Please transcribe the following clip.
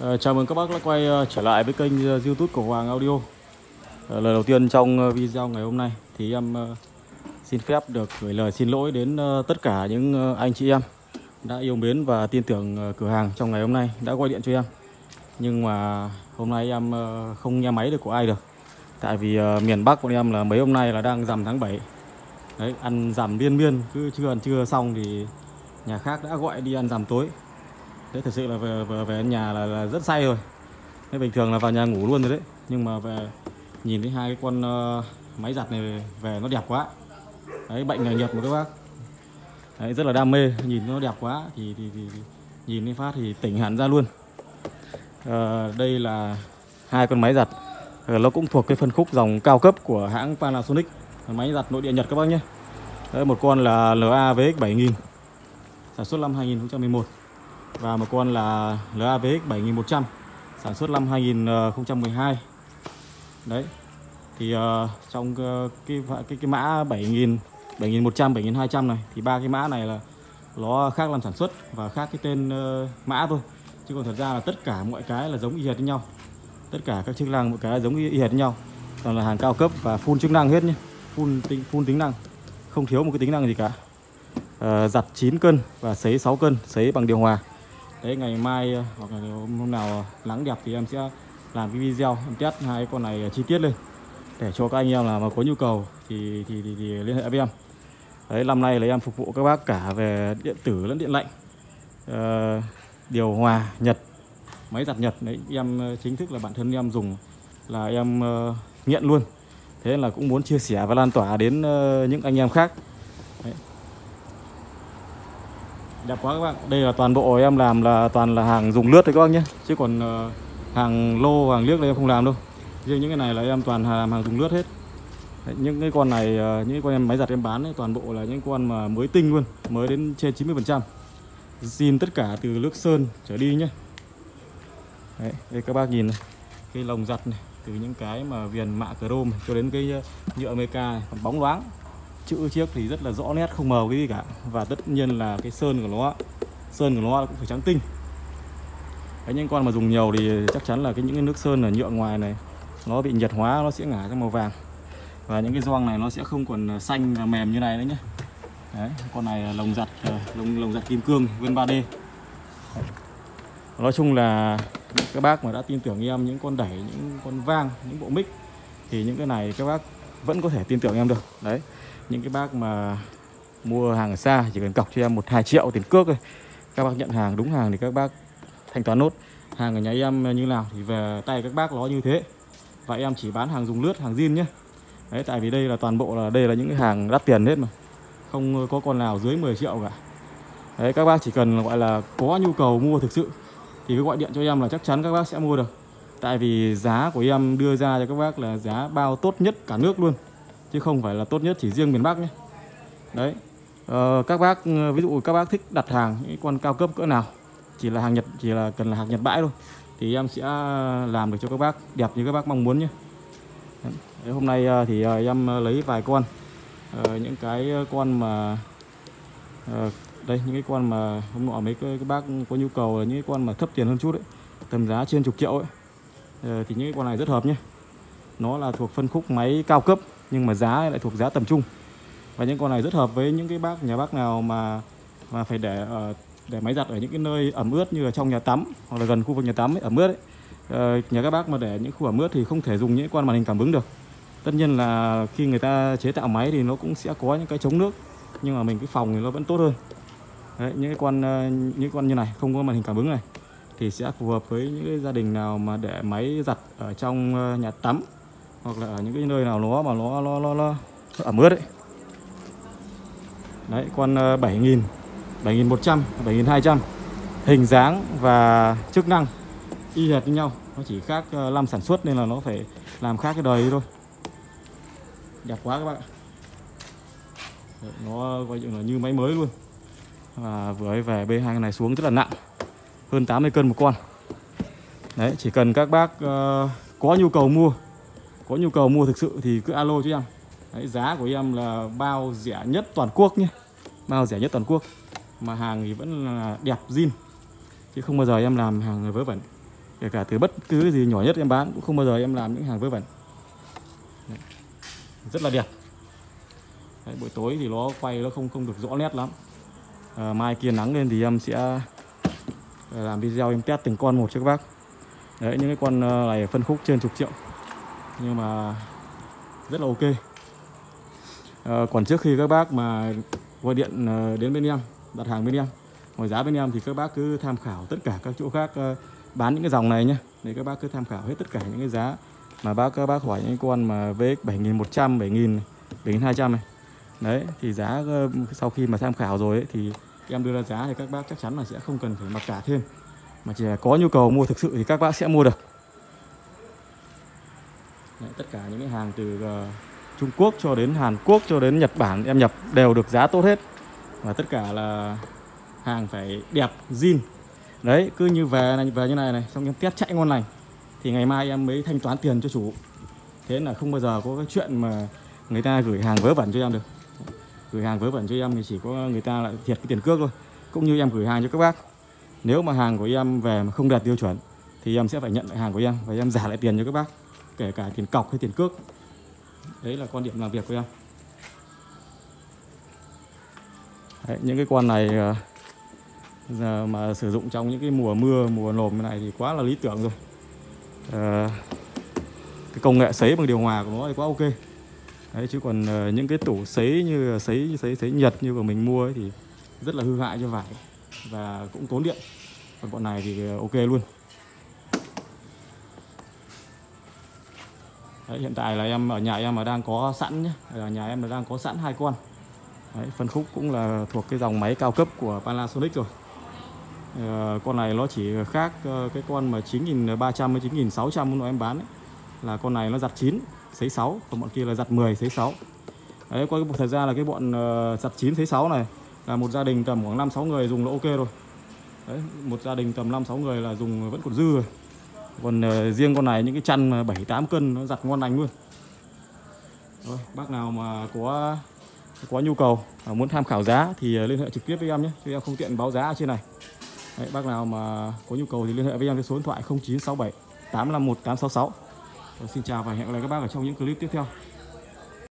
Ờ, chào mừng các bác đã quay ờ, trở lại với kênh ờ, youtube của Hoàng Audio. Lời đầu tiên trong video ngày hôm nay thì em xin phép được gửi lời xin lỗi đến tất cả những anh chị em đã yêu mến và tin tưởng cửa hàng trong ngày hôm nay đã gọi điện cho em. Nhưng mà hôm nay em không nghe máy được của ai được. Tại vì miền Bắc của em là mấy hôm nay là đang rằm tháng 7 Đấy, ăn rằm liên biên, cứ chưa ăn trưa xong thì nhà khác đã gọi đi ăn rằm tối. Đấy thực sự là về về, về nhà là, là rất say rồi. Thế bình thường là vào nhà ngủ luôn rồi đấy. Nhưng mà về nhìn thấy hai cái con uh, máy giặt này về nó đẹp quá. Đấy bệnh nghề nghiệp mà các bác. Đấy rất là đam mê, nhìn nó đẹp quá thì thì, thì, thì nhìn lên phát thì tỉnh hẳn ra luôn. Ờ, đây là hai con máy giặt. Ờ, nó cũng thuộc cái phân khúc dòng cao cấp của hãng Panasonic. Máy giặt nội địa Nhật các bác nhé. Đấy, một con là LA-VX 7000 sản xuất năm 2011 và một con là LAVX 7100 sản xuất năm 2012 đấy thì uh, trong uh, cái cái cái mã 7000 7100 7200 này thì ba cái mã này là nó khác làm sản xuất và khác cái tên uh, mã thôi. Chứ còn thật ra là tất cả mọi cái là giống y hệt với nhau. Tất cả các chức năng mọi cái là giống y y hệt với nhau. Toàn là hàng cao cấp và full chức năng hết nhé. Full tính full tính năng. Không thiếu một cái tính năng gì cả. Uh, giặt 9 cân và sấy 6 cân sấy bằng điều hòa đấy ngày mai ờ, hoặc là hôm nào ờ, nắng đẹp thì em sẽ làm cái video em test hai con này ờ, chi tiết lên để cho các anh em là mà có nhu cầu thì thì, thì, thì liên hệ với em. Đấy năm nay là em phục vụ các bác cả về điện tử lẫn điện lạnh. Ờ, điều hòa nhật máy giặt nhật. Đấy em chính thức là bản thân em dùng là em uh, nghiện luôn. Thế là cũng muốn chia sẻ và lan tỏa đến uh, những anh em khác đẹp quá các bạn. Đây là toàn bộ em làm là toàn là hàng dùng lướt thôi các bác nhé. Chứ còn ờ, hàng lô hàng liếc đây em không làm đâu. Riêng những cái này là em toàn làm hàng dùng lướt hết. Đấy, những cái con này ờ, những con em máy giặt em bán ấy, toàn bộ là những con mà mới tinh luôn mới đến trên 90 phần trăm. Xin tất cả từ nước sơn trở đi nhé. Đấy, đây các bác nhìn này. Cái lồng giặt này từ những cái mà viền mạ chrome cho đến cái ờ, nhựa meca còn bóng loáng chữ chiếc thì rất là rõ nét không màu cái gì cả. Và tất nhiên là cái sơn của nó sơn của nó cũng phải trắng tinh. Đấy, những con mà dùng nhiều thì chắc chắn là cái những cái nước sơn ở nhựa ngoài này nó bị nhiệt hóa nó sẽ ngả sang màu vàng. Và những cái doang này nó sẽ không còn ờ, xanh và mềm như này nữa nhé Đấy, con này là lồng giặt ờ, lồng lồng giặt kim cương vân 3D nói chung là các bác mà đã tin tưởng em những con đẩy những con vang những bộ mic thì những cái này các bác vẫn có thể tin tưởng em được. Đấy, những cái bác mà mua hàng ở xa chỉ cần cọc cho em một, hai triệu tiền cước thôi. Các bác nhận hàng, đúng hàng thì các bác thanh toán nốt. Hàng ở nhà em như nào thì về tay các bác nó như thế. Và em chỉ bán hàng dùng lướt, hàng zin nhé. Đấy, tại vì đây là toàn bộ là, đây là những cái hàng đắt tiền hết mà. Không có con nào dưới 10 triệu cả. Đấy, các bác chỉ cần gọi là có nhu cầu mua thực sự thì cứ gọi điện cho em là chắc chắn các bác sẽ mua được tại vì giá của em đưa ra cho các bác là giá bao tốt nhất cả nước luôn chứ không phải là tốt nhất chỉ riêng miền Bắc nhé. Đấy ờ, các bác ví dụ các bác thích đặt hàng những con cao cấp cỡ nào chỉ là hàng Nhật chỉ là cần là hàng Nhật bãi thôi thì em sẽ làm được cho các bác đẹp như các bác mong muốn nhé. Đấy, hôm nay ờ, thì ờ, em lấy vài con Ờ, những cái con mà ờ, đây những cái con mà hôm nọ mấy cái, cái bác có nhu cầu là những cái con mà thấp tiền hơn chút đấy tầm giá trên chục triệu ấy. Ờ, thì những cái con này rất hợp nhé. Nó là thuộc phân khúc máy cao cấp nhưng mà giá lại thuộc giá tầm trung. Và những con này rất hợp với những cái bác nhà bác nào mà mà phải để ở để máy giặt ở những cái nơi ẩm ướt như là trong nhà tắm hoặc là gần khu vực nhà tắm ấy, ẩm ướt ấy. Ờ, nhà các bác mà để những khu ẩm ướt thì không thể dùng những con màn hình cảm ứng được. Tất nhiên là khi người ta chế tạo máy thì nó cũng sẽ có những cái chống nước nhưng mà mình cái phòng thì nó vẫn tốt hơn. Đấy, những cái con ờ, những con như này không có màn hình cảm ứng này thì sẽ phù hợp với những gia đình nào mà để máy giặt ở trong ờ, nhà tắm hoặc là ở những cái nơi nào nó mà nó nó nó, nó ẩm ướt đấy đấy con ờ, 7000 7100 7200 hình dáng và chức năng y hệt như nhau nó chỉ khác ờ, năm sản xuất nên là nó phải làm khác cái đời thôi. Đẹp quá các bạn ạ. Nó coi như là như máy mới luôn. Và vừa ấy về b hai này xuống rất là nặng hơn 80 cân một con. Đấy chỉ cần các bác uh, có nhu cầu mua có nhu cầu mua thực sự thì cứ alo cho em. Đấy, giá của em là bao rẻ nhất toàn quốc nhé. Bao rẻ nhất toàn quốc. Mà hàng thì vẫn là đẹp zin. Chứ không bao giờ em làm hàng vớ vẩn. Kể cả từ bất cứ gì nhỏ nhất em bán cũng không bao giờ em làm những hàng vớ vẩn. Đấy. rất là đẹp. Đấy, buổi tối thì nó quay nó không không được rõ nét lắm. À, mai kia nắng lên thì em sẽ làm video em test từng con một cho các bác. Đấy những cái con ờ, này phân khúc trên chục triệu. Nhưng mà rất là ok. À, còn trước khi các bác mà gọi điện ờ, đến bên em đặt hàng bên em ngoài giá bên em thì các bác cứ tham khảo tất cả các chỗ khác bán những cái dòng này nhé để các bác cứ tham khảo hết tất cả những cái giá mà bác các bác hỏi những con mà VX 7100 7000 7200 này. Đấy thì giá sau khi mà tham khảo rồi ấy, thì em đưa ra giá thì các bác chắc chắn là sẽ không cần phải mặc cả thêm. Mà chỉ có nhu cầu mua thực sự thì các bác sẽ mua được. Đấy, tất cả những cái hàng từ uh, Trung Quốc cho đến Hàn Quốc cho đến Nhật Bản em nhập đều được giá tốt hết. Và tất cả là hàng phải đẹp zin. Đấy cứ như về này về như này này xong em test chạy ngon lành thì ngày mai em mới thanh toán tiền cho chủ. Thế là không bao giờ có cái chuyện mà người ta gửi hàng vớ vẩn cho em được gửi hàng vớ vẩn cho em thì chỉ có người ta lại thiệt cái tiền cước thôi. Cũng như em gửi hàng cho các bác. Nếu mà hàng của em về mà không đạt tiêu chuẩn thì em sẽ phải nhận lại hàng của em và em trả lại tiền cho các bác kể cả tiền cọc hay tiền cước. Đấy là quan điểm làm việc của em. Đấy, những cái con này ờ, giờ mà sử dụng trong những cái mùa mưa mùa nồm này thì quá là lý tưởng rồi. À, cái công nghệ sấy bằng điều hòa của nó thì quá ok đấy chứ còn uh, những cái tủ sấy như sấy sấy sấy nhật như của mình mua ấy thì rất là hư hại cho vải và cũng tốn điện. Còn bọn này thì ờ, ok luôn. Đấy, hiện tại là em ở nhà em mà đang có sẵn nhé ở nhà em là đang có sẵn hai con. Đấy, phân khúc cũng là thuộc cái dòng máy cao cấp của Panasonic rồi. À, con này nó chỉ khác cái con mà 9300 với 9600 nó em bán ấy, là con này nó giặt chín sấy 6 còn bọn kia là giặt 10 sấy 6 đấy qua cái thời gian là cái bọn uh, giặt 9 sấy 6 này là một gia đình tầm khoảng 5 6 người dùng là ok rồi. Đấy một gia đình tầm 5 6 người là dùng vẫn còn dư rồi. Còn uh, riêng con này những cái chăn 7 8 cân nó giặt ngon lành luôn. Rồi, bác nào mà có có nhu cầu và muốn tham khảo giá thì ờ, liên hệ trực tiếp với em nhé. Chứ em không tiện báo giá ở trên này. Đấy, bác nào mà có nhu cầu thì liên hệ với em cái số điện thoại 0967 851 866 Vâng, xin chào và hẹn gặp lại các bác ở trong những clip tiếp theo.